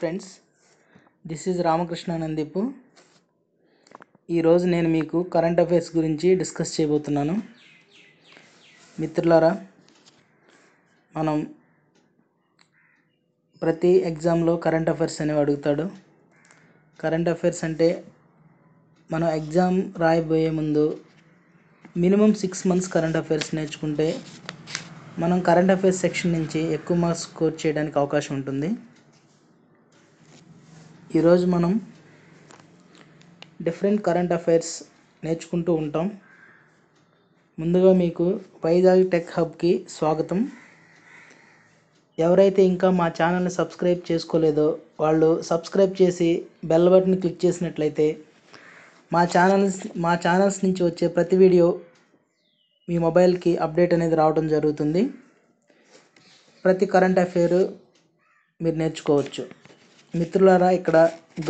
Friends this is Ramakrishna Nandipu ఈరోజు నేను మీకు కరెంట్ అఫైర్స్ గురించి డిస్కస్ చేయబోతున్నాను. మిత్రులారా మనం ప్రతి ఎగ్జామ్లో కరెంట్ అఫైర్స్ అనేవి అడుగుతాడు. కరెంట్ అఫైర్స్ అంటే మనం ఎగ్జామ్ రాయబోయే ముందు minimum six months current affairs నేర్చుకుంటే మనం కరెంట్ అఫైర్స్ సెక్షన్ నుంచి ఎక్కువ మార్క్స్ స్కోర్ చేయడానికి అవకాశం ఉంటుంది. ఈరోజు మనం డిఫరెంట్ కరెంట్ అఫైర్స్ నేర్చుకుంటూ ఉంటాం. ముందుగా మీకు వైజాగ్ టెక్ హబ్కి స్వాగతం. ఎవరైతే ఇంకా మా ఛానల్ని సబ్స్క్రైబ్ చేసుకోలేదో వాళ్ళు సబ్స్క్రైబ్ చేసి బెల్ బటన్ క్లిక్ చేసినట్లయితే మా ఛానల్స్ మా ఛానల్స్ నుంచి వచ్చే ప్రతి వీడియో మీ మొబైల్కి అప్డేట్ అనేది రావడం జరుగుతుంది. ప్రతి కరెంట్ అఫైరు మీరు నేర్చుకోవచ్చు. మిత్రులారా ఇక్కడ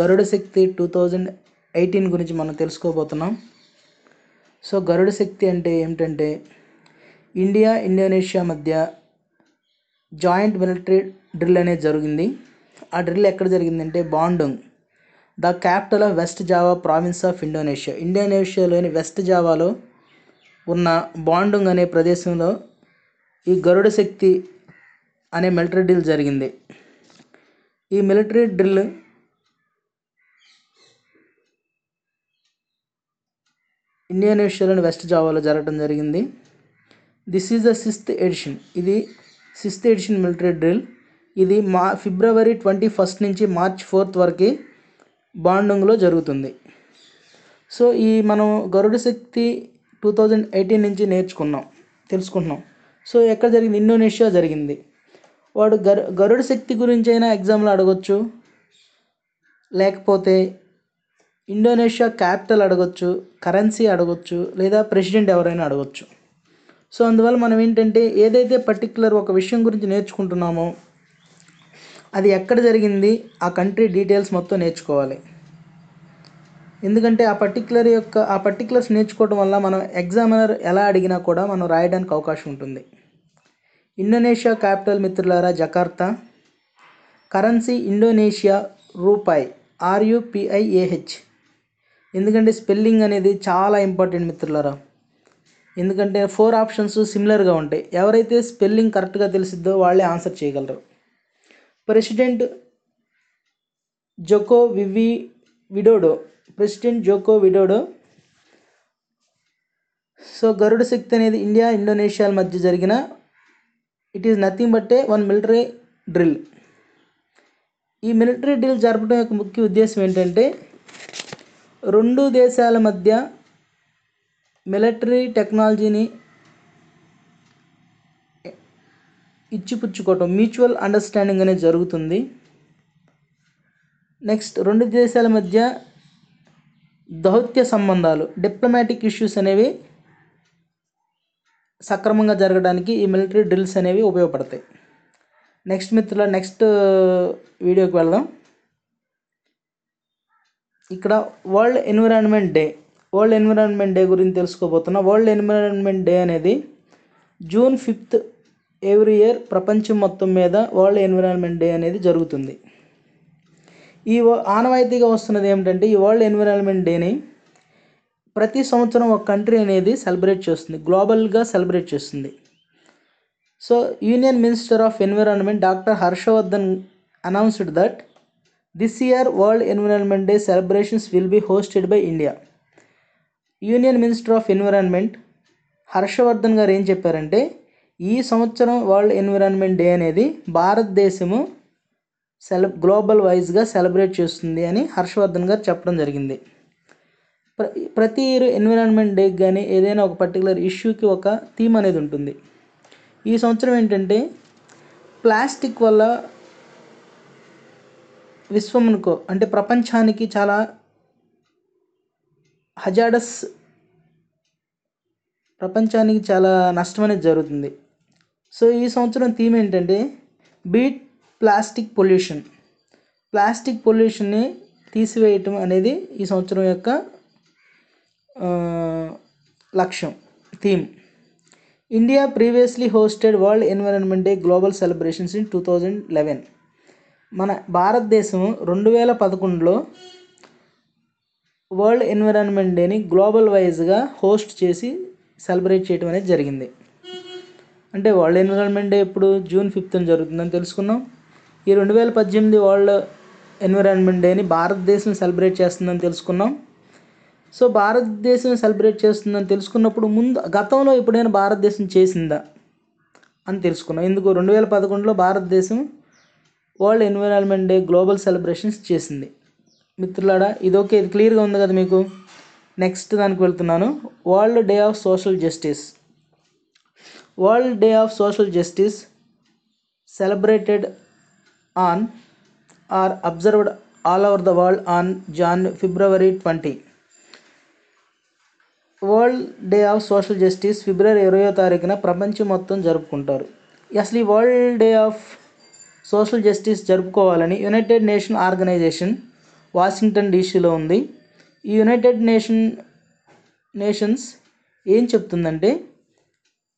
Garuda Shakti two thousand eighteen గురించి మనం తెలుసుకోబోతున్నాం. సో గరుడ శక్తి అంటే ఏమిటంటే ఇండియా ఇండోనేషియా మధ్య జాయింట్ మిలిటరీ డ్రిల్ అనేది జరిగింది. ఆ డ్రిల్ ఎక్కడ జరిగిందంటే Bandung the capital of West Java province of Indonesia. ఇండోనేషియాలోని west జావాలో ఉన్న బాండుంగ్ అనే ప్రదేశంలో ఈ గరుడ శక్తి అనే మిలిటరీ డ్రిల్ జరిగింది. ఈ మిలిటరీ డ్రిల్ ఇండోనేషియాలోని వెస్ట్ జావాలో జరగడం జరిగింది. This is the sixth edition ఇది సిక్స్త్ ఎడిషన్ మిలిటరీ డ్రిల్. ఇది మా ఫిబ్రవరి ట్వంటీ ఫస్ట్ నుంచి మార్చ్ ఫోర్త్ వరకు బాండుంగ్లో జరుగుతుంది. సో ఈ మనం Garuda Shakti two thousand eighteen నుంచి నేర్చుకున్నాం తెలుసుకుంటున్నాం. సో ఎక్కడ జరిగింది? ఇండోనేషియా జరిగింది. వాడు గరు గరుడ శక్తి గురించి అయినా ఎగ్జామ్లో అడగొచ్చు. లేకపోతే ఇండోనేషియా క్యాపిటల్ అడగొచ్చు కరెన్సీ అడగొచ్చు లేదా ప్రెసిడెంట్ ఎవరైనా అడగొచ్చు. సో అందువల్ల మనం ఏంటంటే ఏదైతే పర్టికులర్ ఒక విషయం గురించి నేర్చుకుంటున్నామో అది ఎక్కడ జరిగింది ఆ కంట్రీ డీటెయిల్స్ మొత్తం నేర్చుకోవాలి. ఎందుకంటే ఆ పర్టికులర్ యొక్క ఆ పర్టికులర్స్ నేర్చుకోవడం వల్ల మనం ఎగ్జామినర్ ఎలా అడిగినా కూడా మనం రాయడానికి అవకాశం ఉంటుంది. ఇండోనేషియా క్యాపిటల్ మిత్రులారా జకార్తా. కరెన్సీ ఇండోనేషియా రూపాయి R U P I A H ఎందుకంటే స్పెల్లింగ్ అనేది చాలా ఇంపార్టెంట్ మిత్రులారా. ఎందుకంటే ఫోర్ ఆప్షన్స్ సిమిలర్గా ఉంటాయి. ఎవరైతే స్పెల్లింగ్ కరెక్ట్గా తెలిసిద్దో వాళ్ళే ఆన్సర్ చేయగలరు. ప్రెసిడెంట్ జోకో వివి Widodo president Joko Widodo. So Garuda Shakti అనేది ఇండియా ఇండోనేషియాల మధ్య జరిగిన it is nothing but a one military drill ఈ మిలిటరీ డ్రిల్ జరపడం యొక్క ముఖ్య ఉద్దేశం ఏంటంటే రెండు దేశాల మధ్య మిలిటరీ టెక్నాలజీని ఇచ్చిపుచ్చుకోవటం మ్యూచువల్ అండర్స్టాండింగ్ అనేది జరుగుతుంది. నెక్స్ట్ రెండు దేశాల మధ్య దౌత్య సంబంధాలు డిప్లొమాటిక్ ఇష్యూస్ అనేవి సక్రమంగా జరగడానికి ఈ మిలిటరీ డ్రిల్స్ అనేవి ఉపయోగపడతాయి. నెక్స్ట్ మిత్రుల నెక్స్ట్ వీడియోకి uh, వెళ్దాం. ఇక్కడ World Environment Day World Environment Day గురించి తెలుసుకోబోతున్నా వరల్డ్ ఎన్విరాన్మెంట్ డే అనేది జూన్ ఫిఫ్త్ ఎవ్రీ ఇయర్ ప్రపంచం మొత్తం మీద వరల్డ్ ఎన్విరాన్మెంట్ డే అనేది జరుగుతుంది. ఈ ఆనవాయితీగా వస్తున్నది ఏమిటంటే ఈ వరల్డ్ ఎన్విరాన్మెంట్ డేని ప్రతి సంవత్సరం ఒక కంట్రీ అనేది సెలబ్రేట్ చేస్తుంది. గ్లోబల్గా సెలబ్రేట్ చేస్తుంది. So union minister of environment doctor Harshvardhan announced that this year World Environment Day celebrations will be hosted by India. Union minister of environment Harshvardhan గారు ఏం చెప్పారంటే ఈ సంవత్సరం వరల్డ్ ఎన్విరాన్మెంట్ డే అనేది భారతదేశము సెల గ్లోబల్ వైజ్గా సెలబ్రేట్ చేస్తుంది అని హర్షవర్ధన్ గారు చెప్పడం జరిగింది. ప్రతి ఇయర్ ఎన్విరాన్మెంట్ డేకి కానీ ఏదైనా ఒక పర్టికులర్ ఇష్యూకి ఒక థీమ్ అనేది ఉంటుంది. ఈ సంవత్సరం ఏంటంటే ప్లాస్టిక్ వల్ల విశ్వమునుకో అంటే ప్రపంచానికి చాలా హజాడస్ ప్రపంచానికి చాలా నష్టం అనేది జరుగుతుంది. సో ఈ సంవత్సరం థీమ్ ఏంటంటే బీట్ ప్లాస్టిక్ పొల్యూషన్. ప్లాస్టిక్ పొల్యూషన్ని తీసివేయటం అనేది ఈ సంవత్సరం యొక్క లక్ష్యం theme. India previously hosted World Environment Day global celebrations in two thousand eleven. మన భారతదేశం రెండు వేల పదకొండులో వరల్డ్ ఎన్విరాన్మెంట్ డేని గ్లోబల్ వైజ్గా హోస్ట్ చేసి సెలబ్రేట్ చేయడం అనేది జరిగింది. అంటే వరల్డ్ ఎన్విరాన్మెంట్ డే ఇప్పుడు జూన్ ఫిఫ్త్న జరుగుతుందని తెలుసుకున్నాం. ఈ రెండు వేల పద్దెనిమిది వరల్డ్ ఎన్విరాన్మెంట్ డేని భారతదేశం సెలబ్రేట్ చేస్తుందని తెలుసుకున్నాం. సో భారతదేశం సెలబ్రేట్ చేస్తుందని తెలుసుకున్నప్పుడు ముందు గతంలో ఎప్పుడైనా భారతదేశం చేసిందా అని తెలుసుకున్నాం. ఎందుకు? రెండు వేల పదకొండులో భారతదేశం World Environment Day global celebrations చేసింది. మిత్రులాడా ఇదొకే ఇది క్లియర్గా ఉంది కదా మీకు? నెక్స్ట్ దానికి వెళ్తున్నాను. World Day of Social Justice. World Day of Social Justice celebrated on or observed all over the world on Jan February twenty. World Day of Social Justice ఫిబ్రవరి ఇరవయో తారీఖున ప్రపంచం మొత్తం జరుపుకుంటారు. అసలు ఈ World Day of Social Justice జరుపుకోవాలని United nation organisation Washington డీసీలో ఉంది. ఈ యునైటెడ్ నేషన్ నేషన్స్ ఏం చెప్తుందంటే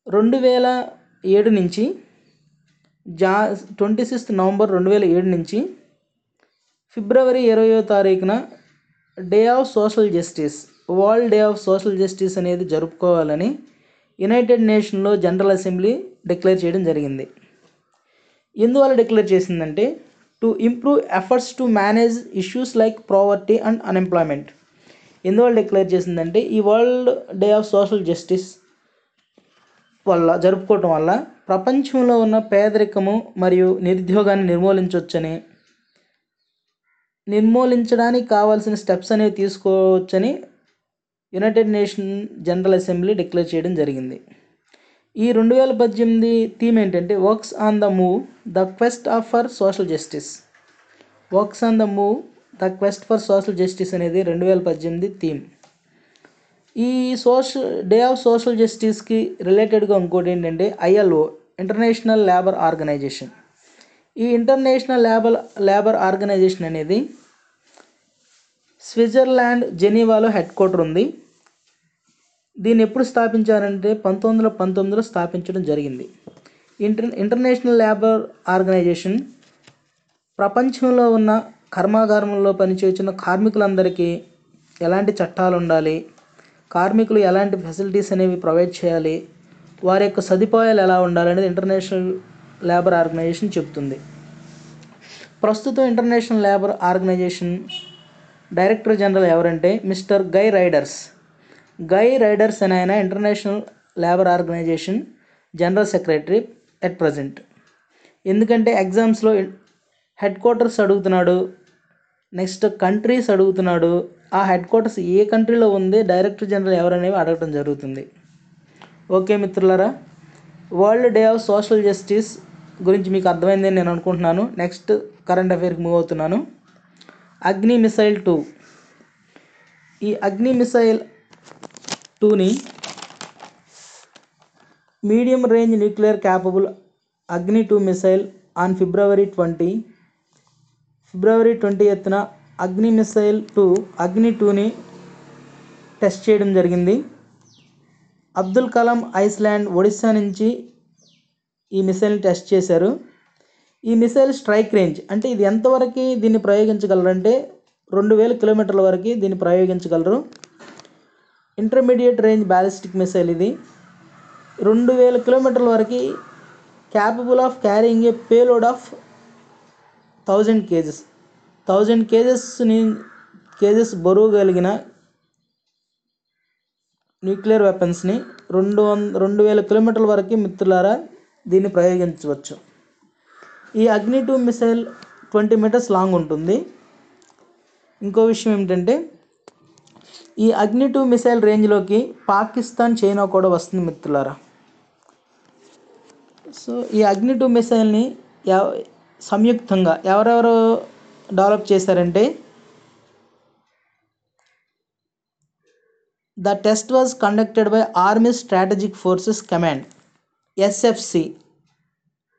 రెండు వేల ఏడు నుంచి జా ట్వంటీ సిక్స్త్ నవంబర్ రెండు వేల ఏడు నుంచి ఫిబ్రవరి ఇరవయో తారీఖున Day of Social Justice World Day of Social Justice అనేది జరుపుకోవాలని యునైటెడ్ నేషన్లో జనరల్ అసెంబ్లీ డిక్లేర్ చేయడం జరిగింది. ఎందువల్ల డిక్లేర్ చేసిందంటే to improve efforts to manage issues like poverty and unemployment. ఎందువల్ల డిక్లేర్ చేసిందంటే ఈ World Day of Social Justice వల్ల జరుపుకోవటం వల్ల ప్రపంచంలో ఉన్న పేదరికము మరియు నిరుద్యోగాన్ని నిర్మూలించవచ్చని నిర్మూలించడానికి కావాల్సిన స్టెప్స్ అనేవి తీసుకోవచ్చని United Nation General Assembly declare చేయడం జరిగింది. ఈ రెండు వేల పద్దెనిమిది థీమ్ ఏంటంటే works on the move the quest of for social justice. Works on the move the quest for social justice అనేది రెండు వేల పద్దెనిమిది థీమ్. ఈ సోషల్ డే ఆఫ్ సోషల్ జస్టిస్కి రిలేటెడ్గా ఇంకోటి ఏంటంటే ఐఎల్ఓ ఇంటర్నేషనల్ లేబర్ ఆర్గనైజేషన్. ఈ ఇంటర్నేషనల్ లేబర్ లేబర్ ఆర్గనైజేషన్ అనేది స్విట్జర్లాండ్ జెనీవాలో హెడ్ క్వార్టర్ ఉంది. దీన్ని ఎప్పుడు స్థాపించారంటే పంతొమ్మిది వందల పంతొమ్మిదిలో స్థాపించడం జరిగింది. ఇంటర్ ఇంటర్నేషనల్ లేబర్ ఆర్గనైజేషన్ ప్రపంచంలో ఉన్న కర్మాగారంలో పనిచేస్తున్న కార్మికులందరికీ ఎలాంటి చట్టాలు ఉండాలి? కార్మికులు ఎలాంటి ఫెసిలిటీస్ అనేవి ప్రొవైడ్ చేయాలి? వారి యొక్క సదుపాయాలు ఎలా ఉండాలనేది ఇంటర్నేషనల్ లేబర్ ఆర్గనైజేషన్ చెప్తుంది ప్రస్తుతం International Labour Organisation director general ఎవరంటే mister Guy Ryders. Guy Ryders అని ఆయన International Labour Organisation general secretary at present ఎందుకంటే ఎగ్జామ్స్లో హెడ్ క్వార్టర్స్ అడుగుతున్నాడు నెక్స్ట్ కంట్రీస్ అడుగుతున్నాడు ఆ హెడ్ క్వార్టర్స్ ఏ కంట్రీలో ఉంది డైరెక్టర్ జనరల్ ఎవరనేవి అడగటం జరుగుతుంది. ఓకే మిత్రులారా World Day of Social Justice గురించి మీకు అర్థమైందని నేను అనుకుంటున్నాను. నెక్స్ట్ కరెంట్ అఫైర్కి మూవ్ అవుతున్నాను. అగ్ని మిసైల్ టూ ఈ అగ్ని మిసైల్ టూని medium range nuclear capable Agni two missile on February twenty. February twenty ఎత్తున అగ్ని మిసైల్ టూ అగ్ని టూని టెస్ట్ చేయడం జరిగింది. అబ్దుల్ కలాం ఐస్లాండ్ ఒడిస్సా నుంచి ఈ మిసైల్ని టెస్ట్ చేశారు. ఈ మిసైల్ స్ట్రైక్ రేంజ్ అంటే ఇది ఎంతవరకు దీన్ని ప్రయోగించగలరంటే రెండు వేల కిలోమీటర్ల వరకు దీన్ని ప్రయోగించగలరు. ఇంటర్మీడియట్ రేంజ్ బ్యాలిస్టిక్ మిసైల్ ఇది. రెండు వేల కిలోమీటర్ల వరకు capable of carrying a payload of thousand kgs thousand కేజెస్ని kgs బరువు కలిగిన న్యూక్లియర్ వెపన్స్ని రెండు వంద రెండు వేల కిలోమీటర్ల వరకు మిత్రులారా దీన్ని ప్రయోగించవచ్చు. ఈ Agni two missile twenty metres long ఉంటుంది. ఇంకో విషయం ఏమిటంటే ఈ అగ్ని టూ మిసైల్ రేంజ్లోకి పాకిస్తాన్ చైనా కూడా వస్తుంది మిత్రులారా. సో ఈ అగ్ని టూ మిసైల్ని ఎవ- సంయుక్తంగా ఎవరెవరు డెవలప్ చేశారంటే the test was conducted by army strategic forces command SFC.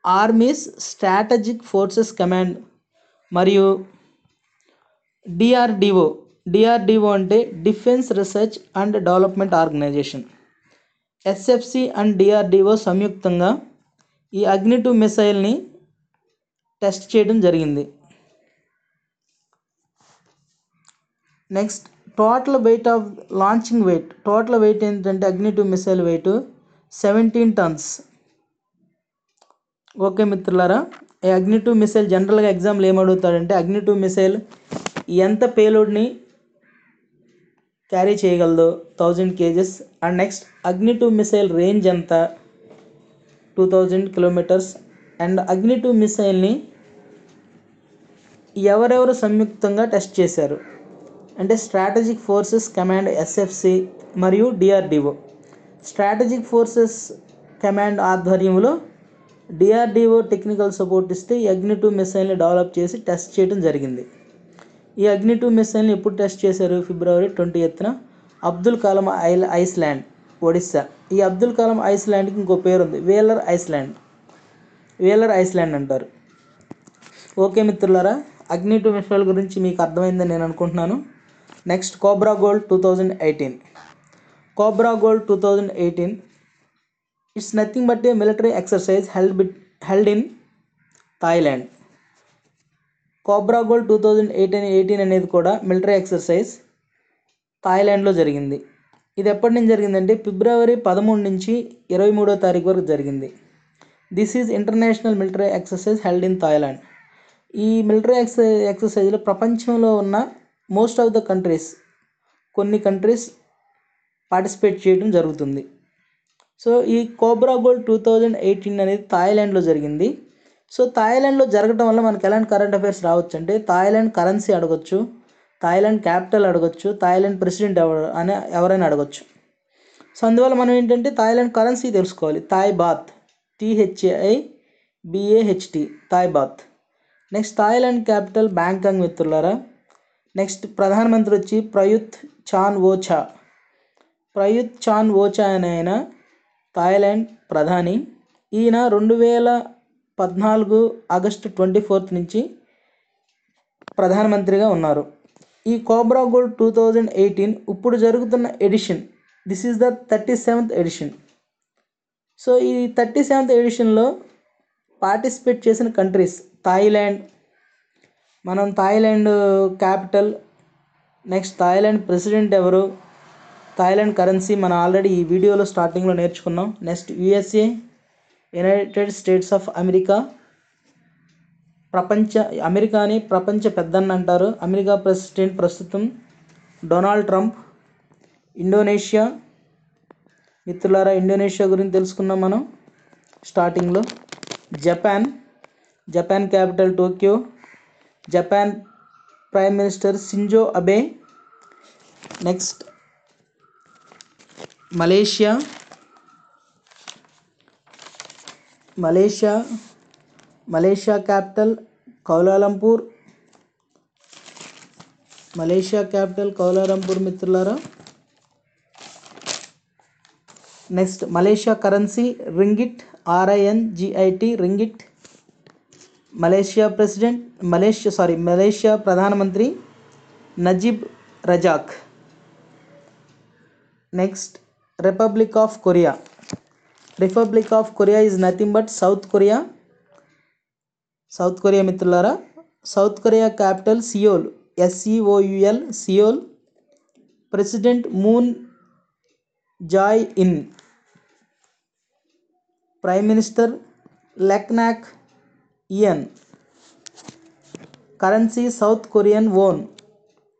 Army's strategic forces command మరియు డిఆర్డిఓ. డిఆర్డిఓ అంటే defence research and development organisation SFC and DRDO సంయుక్తంగా ఈ అగ్ని టూ మిసైల్ని టెస్ట్ చేయడం జరిగింది. Next total weight of launching weight total weight ఏంటంటే Agni two missile weight seventeen tons okay మిత్రులారా ఈ అగ్ని టూ మిసైల్ జనరల్గా ఎగ్జామ్లో ఏమడుగుతాడంటే అగ్ని టూ మిసైల్ ఎంత పేలోడ్ని క్యారీ చేయగలదు. Thousand kgs. And next Agni two missile range ఎంత? Two thousand kilometres. And Agni two మిసైల్ని ఎవరెవరు సంయుక్తంగా టెస్ట్ చేశారు? అంటే స్ట్రాటజిక్ ఫోర్సెస్ కమాండ్ ఎస్ఎఫ్సి మరియు డిఆర్డిఓ. స్ట్రాటజిక్ ఫోర్సెస్ కమాండ్ ఆధ్వర్యంలో డిఆర్డిఓ టెక్నికల్ సపోర్ట్ ఇస్తే అగ్ని టూ మిసైల్ని డెవలప్ చేసి టెస్ట్ చేయడం జరిగింది. ఈ అగ్ని టూ మిసైల్ని ఎప్పుడు టెస్ట్ చేశారు? ఫిబ్రవరి ట్వంటీ ఎత్తున. Abdul Kalam isle island Odisha. ఈ అబ్దుల్ కలాం ఐస్లాండ్కి ఇంకో పేరు ఉంది వేలర్ ఐస్లాండ్. వేలర్ ఐస్లాండ్ అంటారు. ఓకే మిత్రులారా అగ్ని టూ మిసైల్ గురించి మీకు అర్థమైందని నేను అనుకుంటున్నాను. Next Cobra Gold two thousand eighteen. Cobra Gold two thousand eighteen. It's nothing but a military exercise held bit held in Thailand. Cobra Gold two thousand eighteen eighteen అనేది కూడా military exercise థాయిలాండ్లో జరిగింది. ఇది ఎప్పటి నుంచి జరిగిందంటే ఫిబ్రవరి పదమూడు నుంచి ఇరవై మూడో తారీఖు వరకు జరిగింది. This is international military exercise held in Thailand ఈ మిలిటరీ ఎక్స ఎక్సర్సైజ్లో ప్రపంచంలో ఉన్న మోస్ట్ ఆఫ్ ద కంట్రీస్ కొన్ని కంట్రీస్ పార్టిసిపేట్ చేయడం జరుగుతుంది. సో ఈ Cobra Gold two thousand eighteen అనేది థాయిలాండ్లో జరిగింది. సో థాయిలాండ్లో జరగడం వల్ల మనకి ఎలాంటి కరెంట్ అఫైర్స్ రావచ్చు అంటే థాయిలాండ్ కరెన్సీ అడగొచ్చు థాయిలాండ్ క్యాపిటల్ అడగొచ్చు థాయిలాండ్ ప్రెసిడెంట్ ఎవరు అని ఎవరైనా అడగొచ్చు. సో అందువల్ల మనం ఏంటంటే థాయిలాండ్ కరెన్సీ తెలుసుకోవాలి. Thai baht T H A I B A H T Thai baht next Thailand capital Bangkok మిత్రులారా నెక్స్ట్ ప్రధానమంత్రి వచ్చి ప్రయుత్ చాన్ ఓచా. ప్రయుత్ చాన్ ఓచా అనే ఆయన థాయిలాండ్ ప్రధాని. ఈయన రెండు వేల పద్నాలుగు ఆగస్టు ట్వంటీ ఫోర్త్ నుంచి ప్రధానమంత్రిగా ఉన్నారు. ఈ Cobra Gold two thousand eighteen ఇప్పుడు జరుగుతున్న edition this is the thirty seventh edition. So ఈ థర్టీ సెవెంత్ ఎడిషన్లో పార్టిసిపేట్ చేసిన కంట్రీస్ థాయిలాండ్ మనం Thailand capital next Thailand president ఎవరు థాయిలాండ్ కరెన్సీ మనం ఆల్రెడీ ఈ వీడియోలో స్టార్టింగ్లో నేర్చుకున్నాం. Next USA United States of America ప్రపంచ అమెరికాని ప్రపంచ పెద్దన్న అంటారు. అమెరికా ప్రెసిడెంట్ ప్రస్తుతం డొనాల్డ్ ట్రంప్. ఇండోనేషియా. మిత్రులారా ఇండోనేషియా గురించి తెలుసుకున్నాం మనం. స్టార్టింగ్లో Japan. Japan capital Tokyo. Japan prime minister Shinzo Abe. Next Malaysia. Malaysia Malaysia capital Kuala Lumpur Malaysia capital Kuala Lumpur మిత్రులారా next Malaysia currency ringgit RIN GIT ringgit Malaysia president Malaysia sorry Malaysia ప్రధానమంత్రి Najib Razak next republic of Korea republic of Korea is nothing but South Korea South Korea మిత్రులారా. South Korea capital Seoul SEOUL Seoul president Moon Jae in prime minister Lee Nak yon currency South Korean won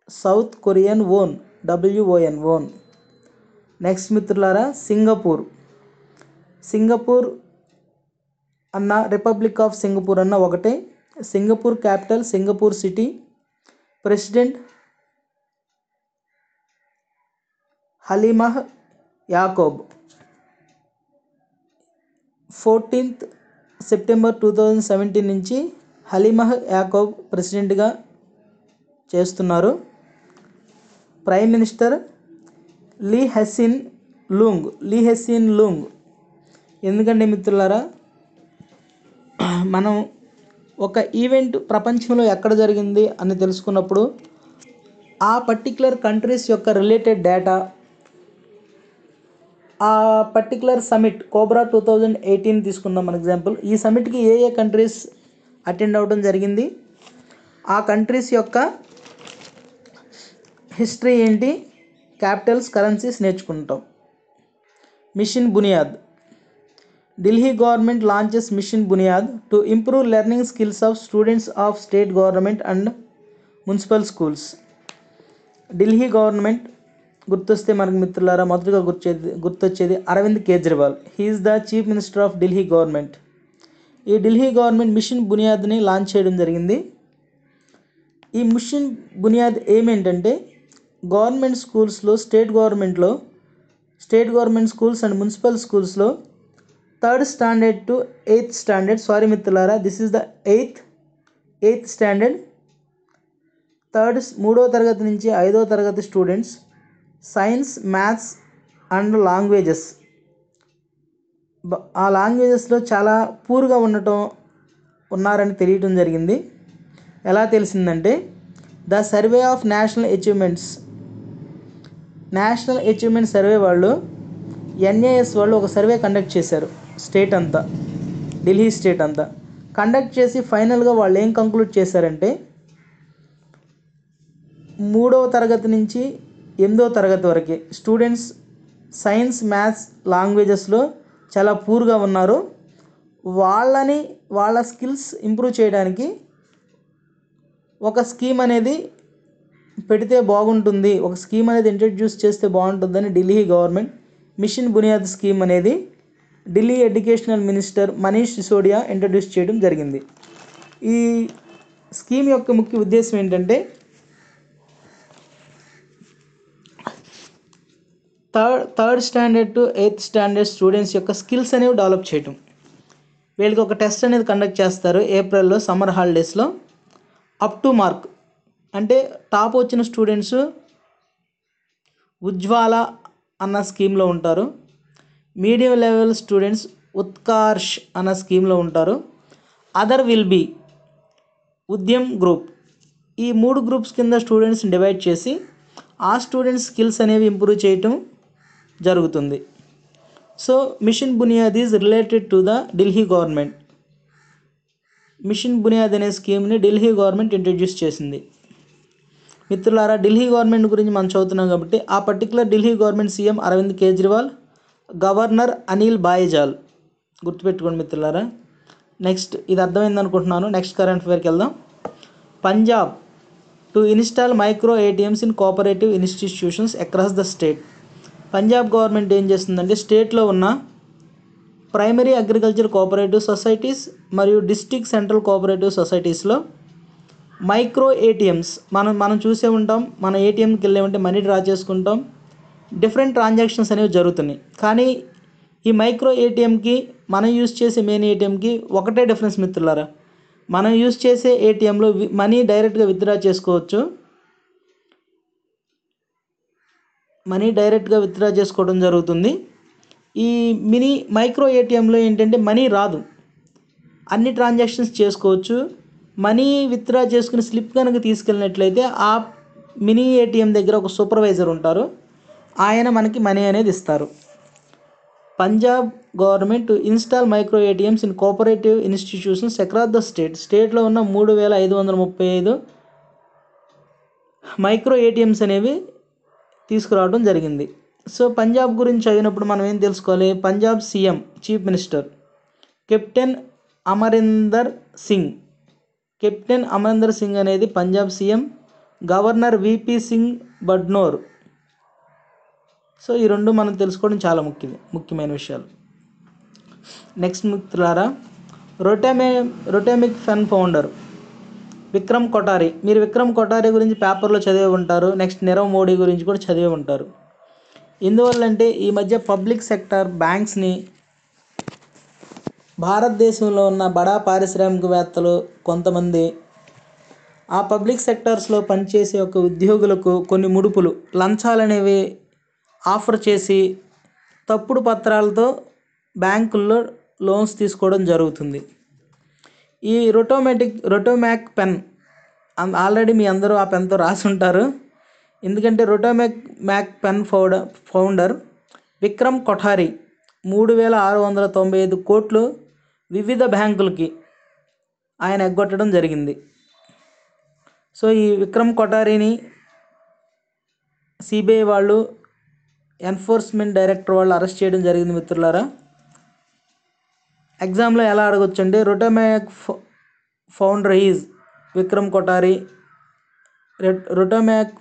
South Korean won WON won next మిత్రులారా Singapore Singapore అన్న republic of Singapore అన్న ఒకటే. Singapore capital Singapore city president Halimah Yacob fourteenth September two thousand seventeen నుంచి Halimah Yacob ప్రెసిడెంట్గా చేస్తున్నారు. Prime minister Lee Hsien Loong Lee Hsien Loong ఎందుకంటే మిత్రులారా? మనం ఒక ఈవెంట్ ప్రపంచంలో ఎక్కడ జరిగింది అని తెలుసుకున్నప్పుడు ఆ పర్టిక్యులర్ కంట్రీస్ యొక్క రిలేటెడ్ డేటా ఆ particular summit Cobra two thousand eighteen తీసుకుందాం మన ఎగ్జాంపుల్. ఈ సమిట్కి ఏ ఏ కంట్రీస్ అటెండ్ అవ్వడం జరిగింది? ఆ కంట్రీస్ యొక్క హిస్టరీ ఏంటి? క్యాపిటల్స్ కరెన్సీస్ నేర్చుకుంటాం. Mission Buniyaad. Delhi government launches mission Buniyaad to improve learning skills of students of state government and municipal schools Delhi government గుర్తొస్తే మనకు మిత్రులారా మొదటగా గుర్తొచ్చేది గుర్తొచ్చేది Arvind Kejriwal. He is the chief minister of Delhi government ఈ Delhi government mission బునియాద్ని launch చేయడం జరిగింది. ఈ మిషన్ బునియాద్ ఏమేంటంటే గవర్నమెంట్ స్కూల్స్లో స్టేట్ గవర్నమెంట్లో state government schools and municipal స్కూల్స్లో third standard to eighth standard sorry మిత్రులారా. This is the eighth eighth standard third మూడో తరగతి నుంచి ఐదో తరగతి students science maths and languages ఆ లాంగ్వేజెస్లో చాలా పూర్గా ఉండటం ఉన్నారని తెలియటం జరిగింది. ఎలా తెలిసిందంటే the survey of national achievements national achievement survey వాళ్ళు ఎన్ఏఎస్ వాళ్ళు ఒక సర్వే కండక్ట్ చేశారు స్టేట్ అంతా ఢిల్లీ స్టేట్ అంతా. కండక్ట్ చేసి ఫైనల్గా వాళ్ళు ఏం కంక్లూడ్ చేశారంటే మూడవ తరగతి నుంచి ఎనిమిదవ తరగతి వరకే స్టూడెంట్స్ సైన్స్ మ్యాథ్స్ లాంగ్వేజెస్లో చాలా పూర్గా ఉన్నారు. వాళ్ళని వాళ్ళ స్కిల్స్ ఇంప్రూవ్ చేయడానికి ఒక స్కీమ్ అనేది పెడితే బాగుంటుంది ఒక స్కీమ్ అనేది ఇంట్రడ్యూస్ చేస్తే బాగుంటుందని Delhi government mission Buniyaad scheme అనేది Delhi educational minister Manish Sisodia introduce చేయడం జరిగింది. ఈ స్కీమ్ యొక్క ముఖ్య ఉద్దేశం ఏంటంటే third third standard to eighth standard students యొక్క స్కిల్స్ అనేవి డెవలప్ చేయటం. వీళ్ళకి ఒక టెస్ట్ అనేది కండక్ట్ చేస్తారు ఏప్రిల్లో సమ్మర్ హాలిడేస్లో అప్ టు మార్క్ అంటే టాప్ వచ్చిన స్టూడెంట్స్ ఉజ్వాల అన్న స్కీమ్లో ఉంటారు. మీడియం లెవెల్ స్టూడెంట్స్ ఉత్కర్ష్ అన్న స్కీమ్లో ఉంటారు. Other will be Udyam group. ఈ మూడు గ్రూప్స్ కింద స్టూడెంట్స్ని డివైడ్ చేసి ఆ స్టూడెంట్స్ స్కిల్స్ అనేవి ఇంప్రూవ్ చేయటం జరుగుతుంది. So mission Buniyaad is related to the Delhi government. Mission Buniyaad అనే స్కీమ్ని ఢిల్లీ గవర్నమెంట్ ఇంట్రడ్యూస్ చేసింది. మిత్రులారా ఢిల్లీ గవర్నమెంట్ గురించి మనం చదువుతున్నాం కాబట్టి ఆ particular Delhi government CM Arvind Kejriwal governor Anil Baijal. గుర్తుపెట్టుకోండి మిత్రులారా. నెక్స్ట్ ఇది అర్థమైంది అనుకుంటున్నాను. నెక్స్ట్ కరెంట్ అఫేర్కి వెళ్దాం. Punjab to install micro ATMs in cooperative institutions across the state Punjab government ఏం చేస్తుందంటే స్టేట్లో ఉన్న ప్రైమరీ అగ్రికల్చర్ కోఆపరేటివ్ సొసైటీస్ మరియు డిస్టిక్ సెంట్రల్ కోఆపరేటివ్ సొసైటీస్లో మైక్రో ఏటీఎమ్స్ మనం మనం చూసే ఉంటాం మన ఏటీఎంకి వెళ్ళామంటే మనీ డ్రా చేసుకుంటాం. డిఫరెంట్ ట్రాన్సాక్షన్స్ అనేవి జరుగుతున్నాయి. కానీ ఈ మైక్రో ఏటీఎంకి మనం యూస్ చేసే మెయిన్ ఏటీఎంకి ఒకటే డిఫరెన్స్ మిత్రులారా. మనం యూస్ చేసే ఏటీఎంలో మనీ డైరెక్ట్గా విత్డ్రా చేసుకోవచ్చు. మనీ డైరెక్ట్గా విత్డ్రా చేసుకోవడం జరుగుతుంది. ఈ మినీ మైక్రో ఏటీఎంలో ఏంటంటే మనీ రాదు. అన్ని ట్రాన్సాక్షన్స్ చేసుకోవచ్చు. మనీ విత్డ్రా చేసుకుని స్లిప్ కనుక తీసుకెళ్ళినట్లయితే ఆ మినీ ఏటీఎం దగ్గర ఒక సూపర్వైజర్ ఉంటారు. ఆయన మనకి మనీ అనేది ఇస్తారు. Punjab government install micro ATMs in cooperative institutions across the state. స్టేట్లో ఉన్న మూడు వేల ఐదు వందల ముప్పై ఐదు మైక్రో ఏటీఎమ్స్ అనేవి తీసుకురావడం జరిగింది. సో పంజాబ్ గురించి చదివినప్పుడు మనం ఏం తెలుసుకోవాలి? Punjab CM chief minister captain Amarinder Singh captain Amarinder Singh అనేది Punjab CM governor VP Singh Badnore. So ఈ రెండు మనం తెలుసుకోవడం చాలా ముఖ్యం ముఖ్యమైన విషయాలు. నెక్స్ట్ మిత్రులారా రొటామే Rotomac pen founder Vikram Kothari మీరు విక్రమ్ కొటారి గురించి పేపర్లో చదివి ఉంటారు నెక్స్ట్ నీరవ్ మోడీ గురించి కూడా చదివి ఉంటారు. ఎందువల్లంటే ఈ మధ్య పబ్లిక్ సెక్టర్ బ్యాంక్స్ని భారతదేశంలో ఉన్న బడా పారిశ్రామికవేత్తలు కొంతమంది ఆ పబ్లిక్ సెక్టార్స్లో పనిచేసే ఒక ఉద్యోగులకు కొన్ని ముడుపులు లంచాలనేవి ఆఫర్ చేసి తప్పుడు పత్రాలతో బ్యాంకుల్లో లోన్స్ తీసుకోవడం జరుగుతుంది. ఈ రొటోమేటిక్ రొటోమ్యాక్ పెన్ ఆల్రెడీ మీ అందరూ ఆ పెన్తో రాసి ఉంటారు ఎందుకంటే Rotomac Mac pen founder founder Vikram Kothari మూడు వేల ఆరు వందల తొంభై ఐదు కోట్లు వివిధ బ్యాంకులకి ఆయన ఎగ్గొట్టడం జరిగింది. సో ఈ విక్రమ్ కొఠారిని సిబిఐ వాళ్ళు ఎన్ఫోర్స్మెంట్ డైరెక్టర్ వాళ్ళు అరెస్ట్ చేయడం జరిగింది మిత్రులారా. ఎగ్జామ్లో ఎలా అడగొచ్చు అంటే Rotomac founder is Vikram Kothari Rotomac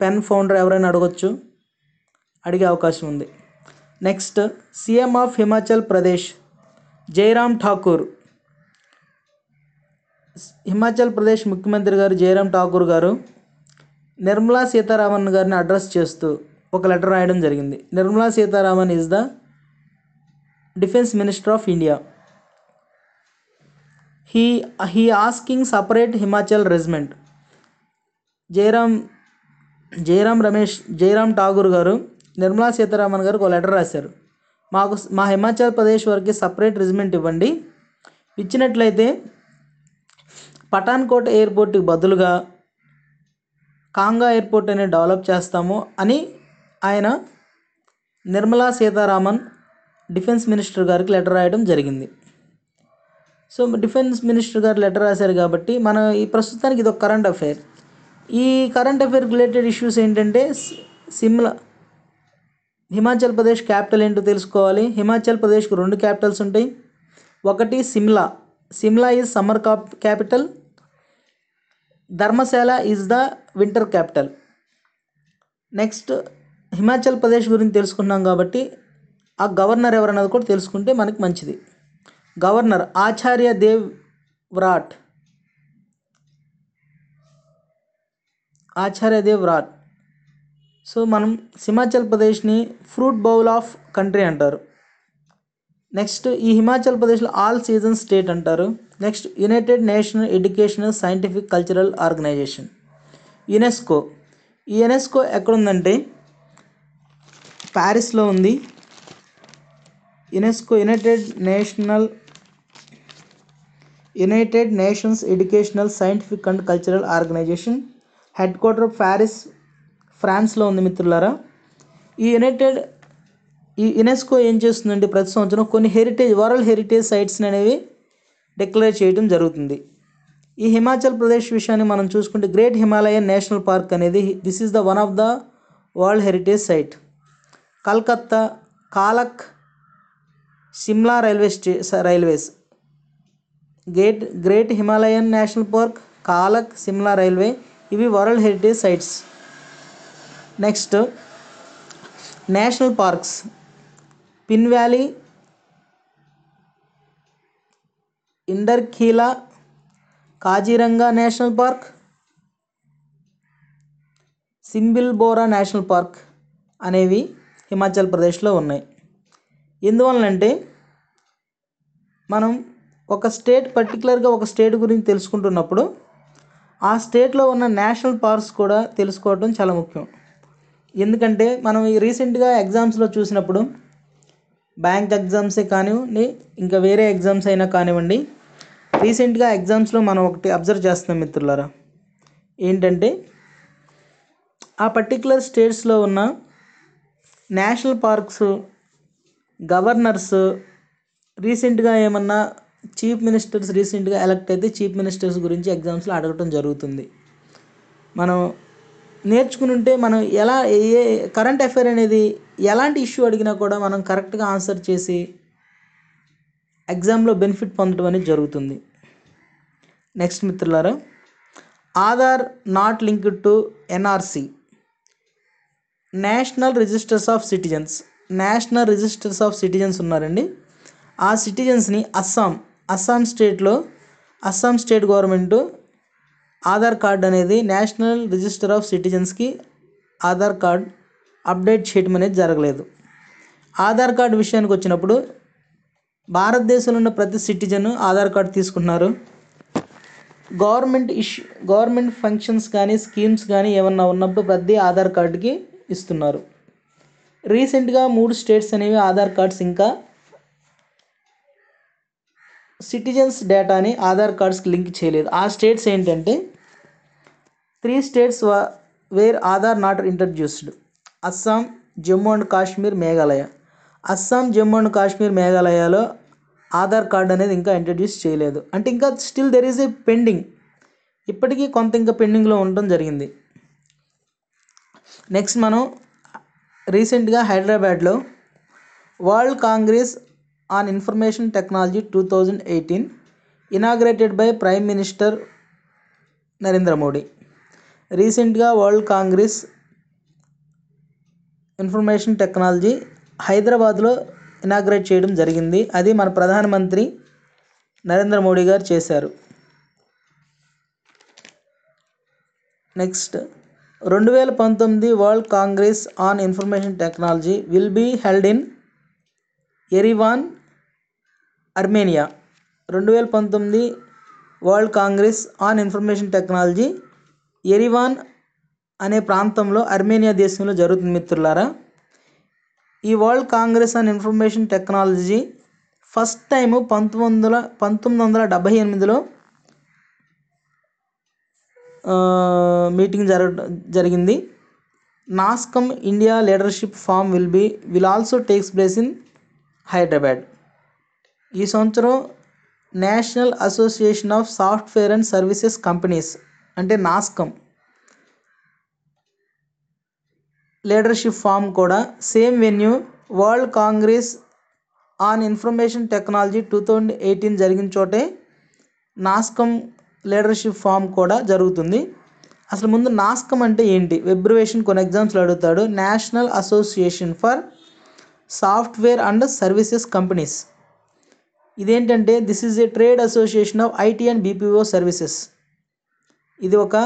pen founder ఎవరైనా అడగొచ్చు అడిగే అవకాశం ఉంది. Next CM of Himachal Pradesh Jairam Thakur. Himachal Pradesh ముఖ్యమంత్రి గారు జయరామ్ ఠాకూర్ గారు నిర్మలా సీతారామన్ గారిని అడ్రస్ చేస్తూ ఒక లెటర్ రాయడం జరిగింది. Nirmala Sitharaman is the defence minister of India he he asking separate Himachal regiment Jairam Jairam Ramesh Jairam Thakur గారు నిర్మలా సీతారామన్ గారికి ఒక లెటర్ రాశారు. మాకు మా హిమాచల్ ప్రదేశ్ వరకు సపరేట్ రెజిమెంట్ ఇవ్వండి. ఇచ్చినట్లయితే పఠాన్కోట్ ఎయిర్పోర్ట్కి బదులుగా కాంగా ఎయిర్పోర్ట్ అనేది డెవలప్ చేస్తాము అని ఆయన నిర్మలా సీతారామన్ డిఫెన్స్ మినిస్టర్ గారికి లెటర్ రాయడం జరిగింది. సో డిఫెన్స్ మినిస్టర్ గారు లెటర్ రాశారు కాబట్టి మన ఈ ప్రస్తుతానికి ఇది ఒక కరెంట్ అఫైర్. ఈ కరెంట్ అఫైర్ రిలేటెడ్ ఇష్యూస్ ఏంటంటే సిమ్లా హిమాచల్ ప్రదేశ్ క్యాపిటల్ ఏంటో తెలుసుకోవాలి. హిమాచల్ ప్రదేశ్కు రెండు క్యాపిటల్స్ ఉంటాయి. ఒకటి Shimla. Shimla is summer cap capital. Dharamshala is the winter capital. Next Himachal Pradesh గురించి తెలుసుకున్నాం కాబట్టి ఆ గవర్నర్ ఎవరన్నది కూడా తెలుసుకుంటే మనకి మంచిది. గవర్నర్ ఆచార్య దేవ్ వ్రాట్. ఆచార్య దేవ్ వ్రాట్. సో మనం హిమాచల్ ప్రదేశ్ని ఫ్రూట్ బౌల్ ఆఫ్ కంట్రీ అంటారు. నెక్స్ట్ ఈ హిమాచల్ ప్రదేశ్లో ఆల్ సీజన్ స్టేట్ అంటారు. Next United national educational scientific cultural organization UNESCO. ఈ యునెస్కో ఎక్కడుందంటే ప్యారిస్లో ఉంది. UNESCO United national United Nations educational scientific and cultural organization headquarter Paris ఫ్రాన్స్లో ఉంది మిత్రులారా. ఈ యునైటెడ్ ఈ యునెస్కో ఏం చేస్తుందంటే ప్రతి సంవత్సరం కొన్ని హెరిటేజ్ వరల్డ్ హెరిటేజ్ సైట్స్ అనేవి డిక్లేర్ చేయడం జరుగుతుంది. ఈ హిమాచల్ ప్రదేశ్ విషయాన్ని మనం చూసుకుంటే గ్రేట్ హిమాలయన్ నేషనల్ పార్క్ అనేది this is the one of the world heritage site. Calcutta Calc Shimla railway stay railways. Gate great Himalayan national park Calc Shimla railway ఇవి world heritage sites. Next national parks. Pin valley Inderkilla Kaziranga national park Simbalbara national park అనేవి హిమాచల్ ప్రదేశ్లో ఉన్నాయి. ఎందువలనంటే మనం ఒక state పర్టికులర్గా ఒక state గురించి తెలుసుకుంటున్నప్పుడు ఆ స్టేట్లో ఉన్న నేషనల్ పార్క్స్ కూడా తెలుసుకోవడం చాలా ముఖ్యం. ఎందుకంటే మనం ఈ రీసెంట్గా ఎగ్జామ్స్లో చూసినప్పుడు బ్యాంక్ ఎగ్జామ్సే కానివ్వండి ఇంకా వేరే ఎగ్జామ్స్ అయినా కానివ్వండి రీసెంట్గా ఎగ్జామ్స్లో మనం ఒకటి అబ్జర్వ్ చేస్తున్నాం మిత్రులారా. ఏంటంటే ఆ పర్టికులర్ స్టేట్స్లో ఉన్న నేషనల్ పార్క్స్ గవర్నర్స్ రీసెంట్గా ఏమన్నా చీఫ్ మినిస్టర్స్ రీసెంట్గా ఎలక్ట్ అయితే చీఫ్ మినిస్టర్స్ గురించి ఎగ్జామ్స్లో అడగటం జరుగుతుంది. మనం నేర్చుకుని ఉంటే మనం ఎలా ఏ కరెంట్ అఫైర్ అనేది ఎలాంటి ఇష్యూ అడిగినా కూడా మనం కరెక్ట్గా ఆన్సర్ చేసి ఎగ్జామ్లో బెనిఫిట్ పొందడం అనేది జరుగుతుంది. నెక్స్ట్ మిత్రులారా Aadhaar not linked to NRC national registers of citizens national registers of citizens ఉన్నారండి. ఆ సిటిజన్స్ని అస్సాం అస్సాం స్టేట్లో Assam state government Aadhaar card అనేది నేషనల్ రిజిస్టర్ ఆఫ్ సిటిజన్స్కి ఆధార్ కార్డ్ అప్డేట్ చేయడం అనేది జరగలేదు. ఆధార్ కార్డు విషయానికి వచ్చినప్పుడు భారతదేశంలో ఉన్న ప్రతి సిటిజన్ ఆధార్ కార్డు తీసుకుంటున్నారు. గవర్నమెంట్ ఇష్యూ గవర్నమెంట్ ఫంక్షన్స్ కానీ స్కీమ్స్ కానీ ఏమన్నా ఉన్నప్పుడు ప్రతి ఆధార్ కార్డుకి ఇస్తున్నారు. రీసెంట్గా మూడు స్టేట్స్ అనేవి ఆధార్ కార్డ్స్ ఇంకా సిటిజన్స్ డేటాని ఆధార్ కార్డ్స్కి లింక్ చేయలేదు. ఆ స్టేట్స్ ఏంటంటే three states where Aadhaar not introduced. Assam Jammu and Kashmir Meghalaya. Assam Jammu and Kashmir మేఘాలయలో Aadhaar card అనేది ఇంకా ఇంట్రడ్యూస్ చేయలేదు. అంటే ఇంకా still there is a pending. ఇప్పటికీ కొంత ఇంకా పెండింగ్లో ఉండడం జరిగింది. నెక్స్ట్ మనం రీసెంట్గా హైదరాబాద్లో world congress on information technology two thousand eighteen inaugurated by prime minister Narendra Modi. రీసెంట్గా వరల్డ్ కాంగ్రెస్ ఇన్ఫర్మేషన్ టెక్నాలజీ హైదరాబాద్లో ఇనాగ్రేట్ చేయడం జరిగింది. అది మన ప్రధానమంత్రి నరేంద్ర మోడీ గారు చేశారు. నెక్స్ట్ రెండు వేల పంతొమ్మిది world congress on information technology will be held in Yerevan Armenia. రెండు వేల పంతొమ్మిది world congress on information technology Yerevan అనే ప్రాంతంలో అర్మేనియా దేశంలో జరుగుతుంది మిత్రులారా. ఈ world congress on information technology first time పంతొమ్మిది వందల పంతొమ్మిది వందల డెబ్భై ఎనిమిదిలో మీటింగ్ జరగ జరిగింది. NASSCOM India leadership forum will be will also takes place in Hyderabad. ఈ సంవత్సరం national association of software and services companies అంటే నాస్కమ్ లీడర్షిప్ ఫామ్ కూడా same venue world congress on information technology two thousand eighteen జరిగిన చోటే NASSCOM leadership forum కూడా జరుగుతుంది. అసలు ముందు నాస్కమ్ అంటే ఏంటి? వెబ్రివేషన్ కొన్ని ఎగ్జామ్స్లో అడుగుతాడు. National association for software and services companies. ఇదేంటంటే this is a trade association of IT and BPO services ఇది ఒక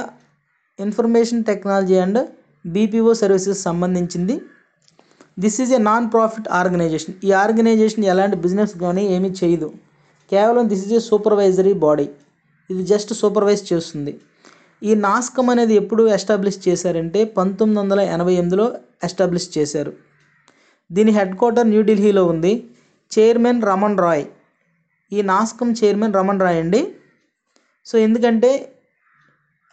information technology and BPO services సంబంధించింది. This is a non profit organization ఈ ఆర్గనైజేషన్ ఎలాంటి బిజినెస్ కానీ ఏమీ చేయదు. కేవలం this is a supervisory body ఇది జస్ట్ సూపర్వైజ్ చేస్తుంది. ఈ నాస్కమ్ అనేది ఎప్పుడు ఎస్టాబ్లిష్ చేశారంటే పంతొమ్మిది వందల ఎనభై ఎనిమిదిలో ఎస్టాబ్లిష్ చేశారు. దీని హెడ్ క్వార్టర్ న్యూఢిల్లీలో ఉంది. చైర్మన్ రమణ్ రాయ్. ఈ నాస్కమ్ చైర్మన్ రమణ్ రాయ్ అండి. సో ఎందుకంటే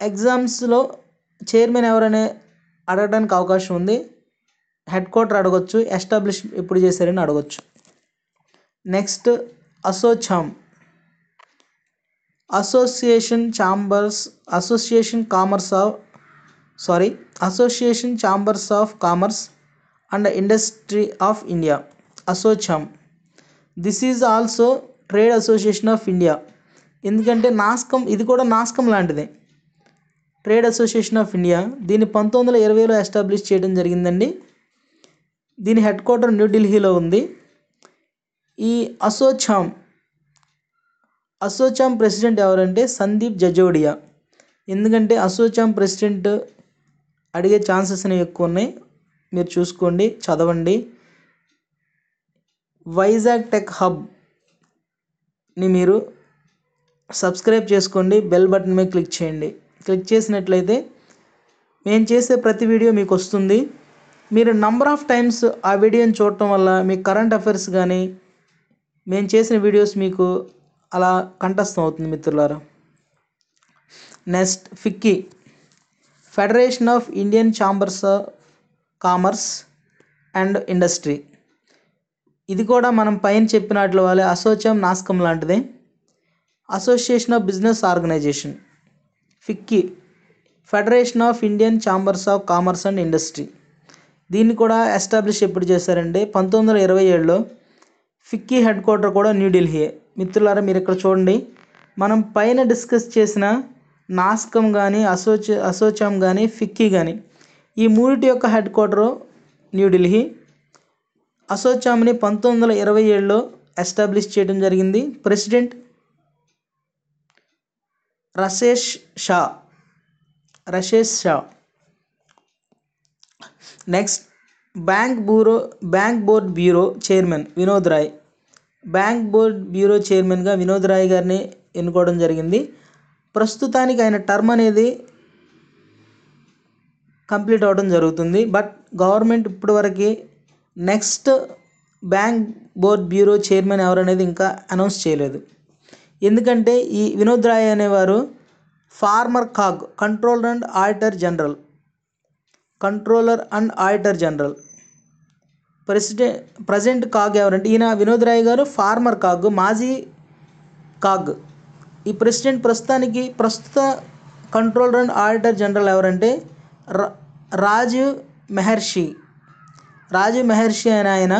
ఎగ్జామ్స్లో చైర్మన్ ఎవరనే అడగడానికి అవకాశం ఉంది. హెడ్ క్వార్టర్ అడగొచ్చు ఎస్టాబ్లిష్ ఎప్పుడు చేశారని అడగొచ్చు. Next ASSOCHAM. Association chambers association commerce of sorry association chambers of commerce and industry of India ASSOCHAM. This is also trade association of India. ఎందుకంటే నాస్కం ఇది కూడా నాస్కం లాంటిదే. ట్రేడ్ అసోసియేషన్ ఆఫ్ ఇండియా దీన్ని పంతొమ్మిది వందల ఇరవైలో ఎస్టాబ్లిష్ చేయడం జరిగిందండి. దీని హెడ్ క్వార్టర్ న్యూఢిల్లీలో ఉంది. ఈ అసోచామ్ అసోచామ్ ప్రెసిడెంట్ ఎవరంటే సందీప్ జజోడియా. ఎందుకంటే అసోచామ్ ప్రెసిడెంట్ అడిగే ఛాన్సెస్ అనేవి ఎక్కువ ఉన్నాయి. మీరు చూసుకోండి చదవండి. వైజాగ్ టెక్ హబ్ ని మీరు సబ్స్క్రైబ్ చేసుకోండి బెల్ బటన్ మీద క్లిక్ చేయండి. క్లిక్ చేసినట్లయితే మేము చేసే ప్రతి వీడియో మీకు వస్తుంది. మీరు నంబర్ ఆఫ్ టైమ్స్ ఆ వీడియోని చూడటం వల్ల మీ కరెంట్ అఫైర్స్ కానీ మేము చేసిన వీడియోస్ మీకు అలా కంఠస్థం అవుతుంది మిత్రులారా. Next FICCI federation of Indian chambers commerce and industry ఇది కూడా మనం పైన చెప్పినట్లు వాళ్ళే అసోచాం నాస్కం లాంటిదే. Association of business organization FICCI. Federation of Indian chambers of commerce and industry దీన్ని కూడా ఎస్టాబ్లిష్ ఎప్పుడు చేశారంటే పంతొమ్మిది వందల ఇరవై ఏడులో ఫిక్కీ హెడ్ క్వార్టర్ కూడా న్యూఢిల్లీ మిత్రులారా మీరు ఇక్కడ చూడండి. మనం పైన డిస్కస్ చేసిన నాస్కం కానీ అసోచ అసోచాం కానీ ఫిక్కీ కానీ ఈ మూడిటి యొక్క హెడ్ క్వార్టరు న్యూఢిల్లీ అసోచామ్ని పంతొమ్మిది వందల ఇరవై ఏడులో ఎస్టాబ్లిష్ చేయడం జరిగింది. President Rashesh Shah. Rashesh Shah. Next bank bureau bank board bureau chairman Vinod Rai. Bank board bureau చైర్మన్గా వినోద్ రాయ్ గారిని ఎన్నుకోవడం జరిగింది. ప్రస్తుతానికి ఆయన టర్మ్ అనేది కంప్లీట్ అవ్వడం జరుగుతుంది. బట్ గవర్నమెంట్ ఇప్పటివరకు next bank board bureau chairman ఎవరనేది ఇంకా అనౌన్స్ చేయలేదు. ఎందుకంటే ఈ వినోద్ రాయ్ అనేవారు former CAG controller and auditor general. Controller and auditor general. President present CAG ఎవరంటే ఈయన వినోద్ రాయ్ గారు ఫార్మర్ కాగ్ మాజీ కాగ్. ఈ ప్రెసిడెంట్ ప్రస్తుతానికి ప్రస్తుత కంట్రోలర్ అండ్ ఆడిటర్ జనరల్ ఎవరంటే రా రాజీవ్ మెహర్షి. రాజీ మెహర్షి అనే ఆయన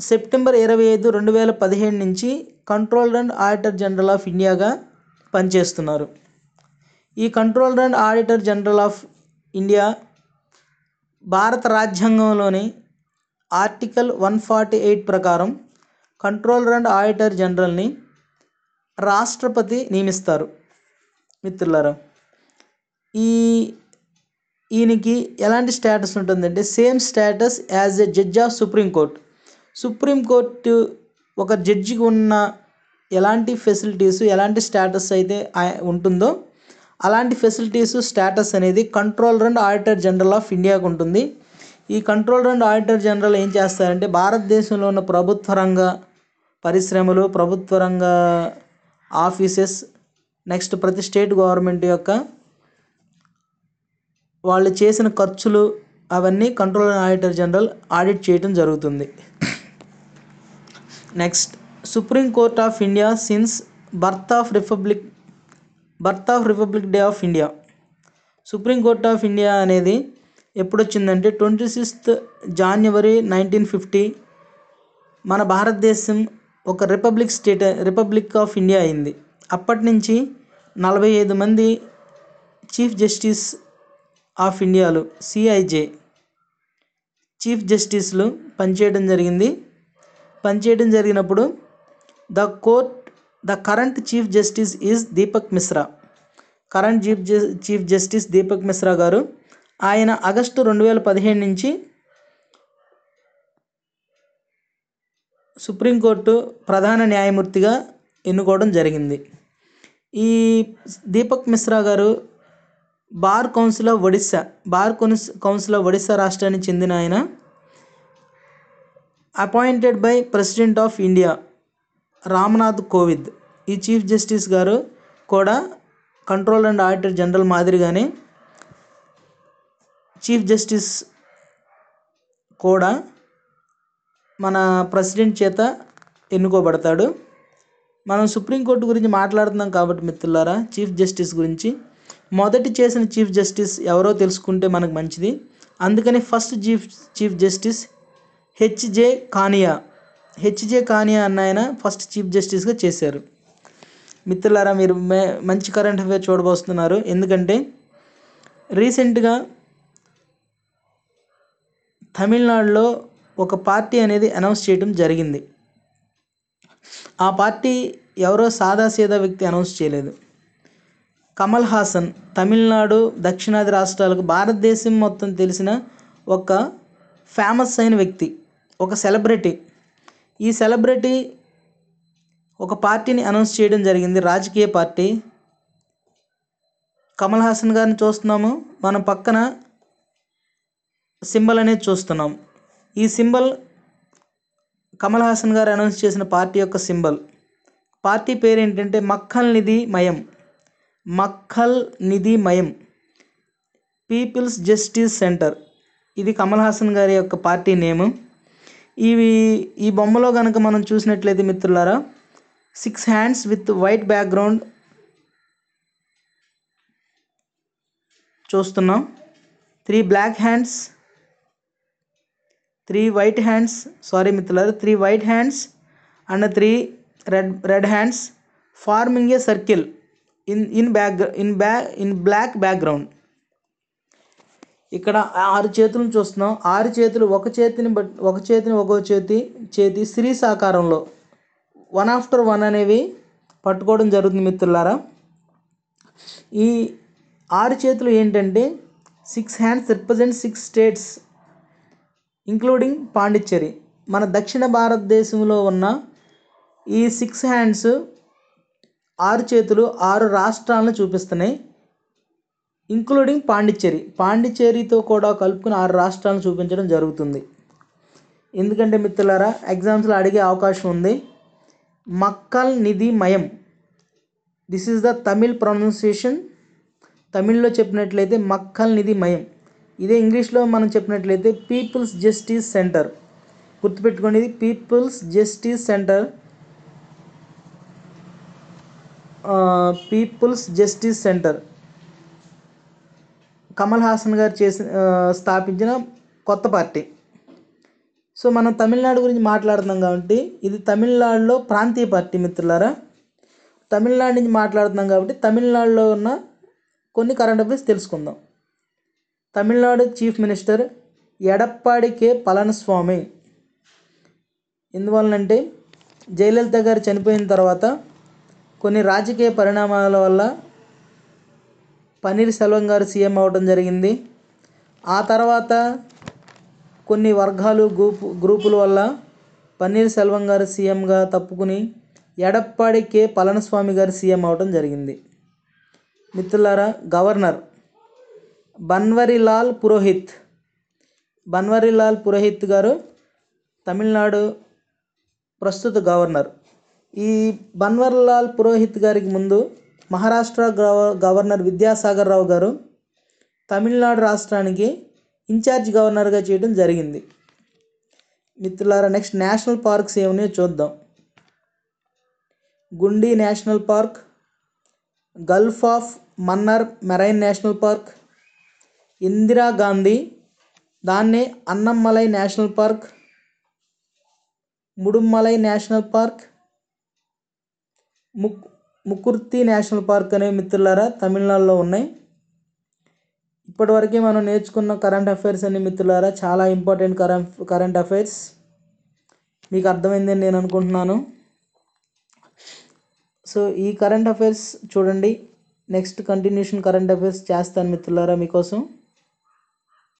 సెప్టెంబర్ ఇరవై ఐదు రెండు వేల పదిహేడు నుంచి controller and auditor general of ఇండియాగా పనిచేస్తున్నారు. ఈ controller and auditor general of India భారత రాజ్యాంగంలోని ఆర్టికల్ వన్ ఫార్టీ ఎయిట్ ప్రకారం కంట్రోలర్ అండ్ ఆడిటర్ జనరల్ని రాష్ట్రపతి నియమిస్తారు. మిత్రులారా ఈ ఈయనకి ఎలాంటి స్టేటస్ ఉంటుందంటే same status as a judge of supreme court supreme court ఒక జడ్జికి ఉన్న ఎలాంటి ఫెసిలిటీస్ ఎలాంటి స్టేటస్ అయితే ఉంటుందో అలాంటి ఫెసిలిటీస్ స్టేటస్ అనేది controller and auditor general of ఇండియాకు ఉంటుంది. ఈ కంట్రోలర్ అండ్ ఆడిటర్ జనరల్ ఏం చేస్తారంటే భారతదేశంలో ఉన్న ప్రభుత్వ రంగ పరిశ్రమలు ప్రభుత్వ రంగ ఆఫీసెస్ నెక్స్ట్ ప్రతి స్టేట్ గవర్నమెంట్ యొక్క వాళ్ళు చేసిన ఖర్చులు అవన్నీ కంట్రోలర్ ఆడిటర్ జనరల్ ఆడిట్ చేయటం జరుగుతుంది. Next Supreme Court of India since birth of republic birth of Republic Day of India Supreme Court of India అనేది ఎప్పుడు వచ్చిందంటే twenty sixth January nineteen fifty మన భారతదేశం ఒక republic state republic of India అయింది. అప్పటి నుంచి నలభై ఐదు మంది చీఫ్ జస్టిస్ ఆఫ్ ఇండియాలో సిఐజే చీఫ్ జస్టిస్లు పనిచేయడం జరిగింది. పనిచేయడం జరిగినప్పుడు the court the current chief justice is Deepak Mishra. Current chief just chief justice Deepak Mishra గారు ఆయన ఆగస్టు రెండు వేల పదిహేను నుంచి సుప్రీంకోర్టు ప్రధాన న్యాయమూర్తిగా ఎన్నుకోవడం జరిగింది. ఈ దీపక్ మిశ్రా గారు bar council of Odisha. Bar కౌన్స్ council of Odisha రాష్ట్రానికి చెందిన ఆయన. Appointed by president of India Ramnath Kovind. ఈ చీఫ్ జస్టిస్ గారు కూడా కంట్రోల్ అండ్ ఆడిటర్ జనరల్ మాదిరిగానే చీఫ్ జస్టిస్ కూడా మన ప్రెసిడెంట్ చేత ఎన్నుకోబడతాడు. మనం సుప్రీంకోర్టు గురించి మాట్లాడుతున్నాం కాబట్టి మిత్రులారా చీఫ్ జస్టిస్ గురించి మొదటి చేసిన చీఫ్ జస్టిస్ ఎవరో తెలుసుకుంటే మనకు మంచిది. అందుకని first chief chief justice H J Kania. H J Kania అన్న ఆయన ఫస్ట్ చీఫ్ జస్టిస్గా చేశారు. మిత్రులారా మీరు మే మంచి కరెంట్ అఫేర్ చూడబోస్తున్నారు. ఎందుకంటే రీసెంట్గా తమిళనాడులో ఒక పార్టీ అనేది అనౌన్స్ చేయడం జరిగింది. ఆ పార్టీ ఎవరో సాదాసీదా వ్యక్తి అనౌన్స్ చేయలేదు. కమల్ హాసన్ తమిళనాడు దక్షిణాది రాష్ట్రాలకు భారతదేశం మొత్తం తెలిసిన ఒక ఫేమస్ అయిన వ్యక్తి ఒక సెలబ్రిటీ ఈ సెలబ్రిటీ ఒక పార్టీని అనౌన్స్ చేయడం జరిగింది. రాజకీయ పార్టీ. కమల్ హాసన్ గారిని చూస్తున్నాము. మన పక్కన సింబల్ అనేది చూస్తున్నాం. ఈ సింబల్ కమల్ హాసన్ గారు అనౌన్స్ చేసిన పార్టీ యొక్క సింబల్. పార్టీ పేరు ఏంటంటే మక్కల్ నిధి మయం. మక్కల్ నిధి మయం పీపుల్స్ జస్టిస్ సెంటర్. ఇది కమల్ హాసన్ గారి యొక్క పార్టీ నేమ్. ఇవి ఈ బొమ్మలో కనుక మనం చూసినట్లయితే మిత్రులారా six hands with white background చూస్తున్నాం. Three black hands three white hands sorry మిత్రులారా three white hands and three red red hands forming a circle in in back in బ్యా ఇన్ బ్లాక్ బ్యాక్గ్రౌండ్. ఇక్కడ ఆరు చేతులను చూస్తున్నాం. ఆరు చేతులు ఒక చేతిని బట్ ఒక చేతిని ఒక్కో చేతి చేతి సిరీస్ ఆకారంలో వన్ ఆఫ్టర్ వన్ అనేవి పట్టుకోవడం జరుగుతుంది మిత్రులారా. ఈ ఆరు చేతులు ఏంటంటే six hands represent six states including Pondicherry మన దక్షిణ భారతదేశంలో ఉన్న ఈ సిక్స్ హ్యాండ్స్ ఆరు చేతులు ఆరు రాష్ట్రాలను చూపిస్తున్నాయి. ఇంక్లూడింగ్ పాండిచ్చేరి. పాండిచ్చేరితో కూడా కలుపుకుని ఆరు రాష్ట్రాలను చూపించడం జరుగుతుంది. ఎందుకంటే మిత్రులారా ఎగ్జామ్స్లో అడిగే అవకాశం ఉంది. Makkal Needhi Maiam. This is the Tamil pronunciation తమిళ్ళో చెప్పినట్లయితే మక్కల్ నిధి మయం. ఇదే ఇంగ్లీష్లో మనం చెప్పినట్లయితే పీపుల్స్ జస్టిస్ సెంటర్ గుర్తుపెట్టుకోండి ఇది people's justice centre people's justice centre Kamal Haasan గారు చేసి స్థాపించిన కొత్త పార్టీ. సో మనం తమిళనాడు గురించి మాట్లాడుతున్నాం కాబట్టి ఇది తమిళనాడులో ప్రాంతీయ పార్టీ మిత్రులారా. తమిళనాడు నుంచి మాట్లాడుతున్నాం కాబట్టి తమిళనాడులో ఉన్న కొన్ని కరెంట్ అఫైర్స్ తెలుసుకుందాం. Tamil Nadu chief minister Edappadi K. Palaniswami. ఎందువలనంటే Jayalalithaa గారు చనిపోయిన తర్వాత కొన్ని రాజకీయ పరిణామాల వల్ల పన్నీర్ సెల్వం గారు సీఎం అవ్వడం జరిగింది. ఆ తర్వాత కొన్ని వర్గాలు గ్రూపు గ్రూపుల వల్ల పన్నీర్ సెల్వం గారు సీఎంగా తప్పుకుని ఎడప్పాడి కె పళనిస్వామి గారు సీఎం అవడం జరిగింది. మిత్రులారా గవర్నర్ బన్వరిలాల్ పురోహిత్ బన్వరిలాల్ పురోహిత్ గారు తమిళనాడు ప్రస్తుత గవర్నర్. ఈ బన్వర్లాల్ పురోహిత్ గారికి ముందు మహారాష్ట్ర గవ- గవర్నర్ విద్యాసాగర్ రావు గారు తమిళనాడు రాష్ట్రానికి ఇన్ఛార్జ్ గవర్నర్గా చేయడం జరిగింది. మిత్రులారా నెక్స్ట్ నేషనల్ పార్క్స్ ఏమని చూద్దాం. Guindy national park gulf of Mannar marine national park Indira Gandhi దాన్నే Anamalai national park Mudumalai national park ముక్ Mukurthi national park అనే మిత్రులారా తమిళనాడులో ఉన్నాయి. ఇప్పటివరకే మనం నేర్చుకున్న కరెంట్ అఫైర్స్ అనే మిత్రులారా చాలా ఇంపార్టెంట్ కరెంట్ కరెంట్ అఫైర్స్. మీకు అర్థమైందని నేను అనుకుంటున్నాను. సో ఈ కరెంట్ అఫైర్స్ చూడండి. నెక్స్ట్ కంటిన్యూషన్ కరెంట్ అఫైర్స్ చేస్తాను మిత్రులారా మీకోసం.